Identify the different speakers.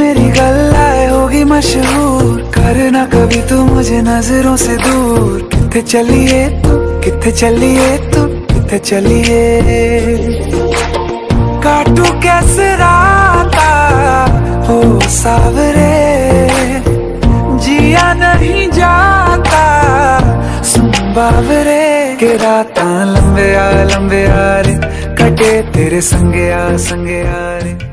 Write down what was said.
Speaker 1: मेरी गल्लाए होगी मशहूर। करना कभी तू मुझे नज़रों से दूर। कितने चलिए तू कितने चलिए तू कितने चलिए? काटू कैसे राता हो सावरे। जिया नहीं जाता। सुन बावरे के रात लंबे आ लंबे आ रे। कटे तेरे संगे आ संगे आ रे।